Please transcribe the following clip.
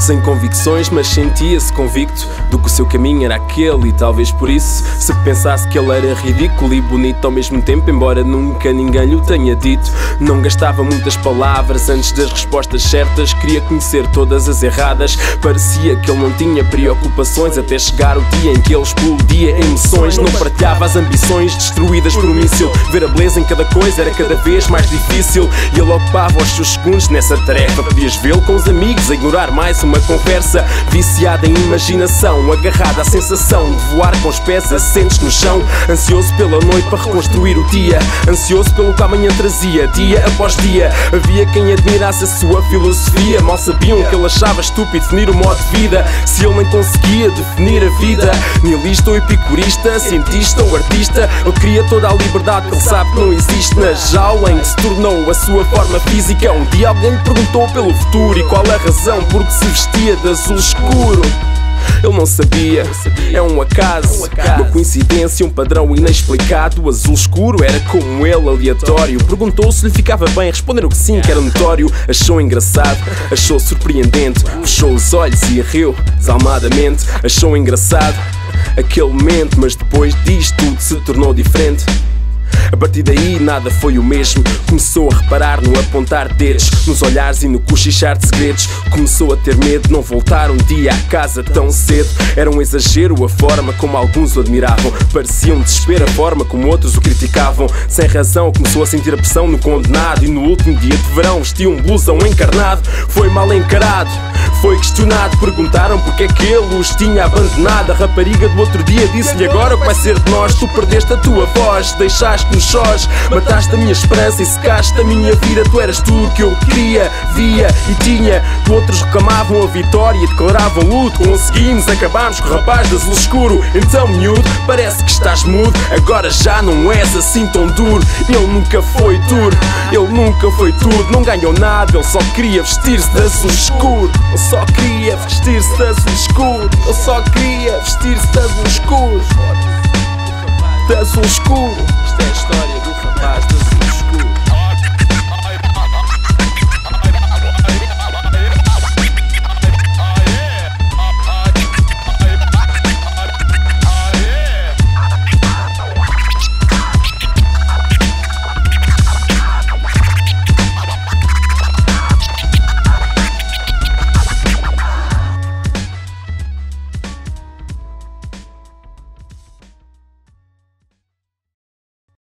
Sem convicções, mas sentia-se convicto do que o seu caminho era aquele. E talvez por isso, se pensasse que ele era ridículo e bonito ao mesmo tempo, embora nunca ninguém lhe tenha dito, não gastava muitas palavras antes das respostas certas. Queria conhecer todas as erradas. Parecia que ele não tinha preocupações até chegar o dia em que ele explodia emoções. Não partilhava as ambições destruídas por um míssil. Ver a beleza em cada coisa era cada vez mais difícil. E ele ocupava os seus segundos nessa tarefa. Podias vê-lo com os amigos a ignorar mais uma conversa. Viciada em imaginação, agarrada à sensação de voar com os pés assentes no chão. Ansioso pela noite para reconstruir o dia. Ansioso pelo que amanhã trazia, dia após dia. Havia quem admirasse a sua filosofia. Mal sabiam que ele achava estúpido definir o modo de vida. Se ele nem conseguia definir a vida, nihilista ou epicurista, cientista ou artista, ele queria toda a liberdade que ele sabe que não existe na jaula em que se tornou a sua forma física. Um dia alguém lhe perguntou pelo futuro e qual a razão por que se vestia de azul escuro. Ele não sabia, é um acaso, uma coincidência, um padrão inexplicado. O azul escuro era como ele, aleatório. Perguntou se lhe ficava bem, responderam que sim, que era notório. Achou engraçado, achou surpreendente, fechou os olhos e riu desalmadamente. Achou engraçado aquele momento, mas depois disto tudo se tornou diferente. Partir daí nada foi o mesmo. Começou a reparar no apontar dedos, nos olhares e no cochichar de segredos. Começou a ter medo de não voltar um dia à casa tão cedo. Era um exagero a forma como alguns o admiravam. Parecia um desespero a forma como outros o criticavam. Sem razão, começou a sentir a pressão no condenado. E no último dia de verão vestiu um blusão encarnado. Foi mal encarado. Foi questionado, perguntaram porque é que ele os tinha abandonado. A rapariga do outro dia disse-lhe agora o que vai ser de nós. Tu perdeste a tua voz, deixaste-nos sós, mataste a minha esperança e secaste a minha vida. Tu eras tudo que eu queria, via e tinha. Que outros reclamavam a vitória e declaravam luto. Conseguimos, acabámos com o rapaz de azul escuro. Então, miúdo, parece que estás mudo. Agora já não és assim tão duro. Ele nunca foi duro, ele nunca foi tudo. Não ganhou nada, ele só queria vestir-se de azul escuro. Ele só queria vestir-se de azul escuro. Ele só queria vestir-se de azul escuro. De azul escuro.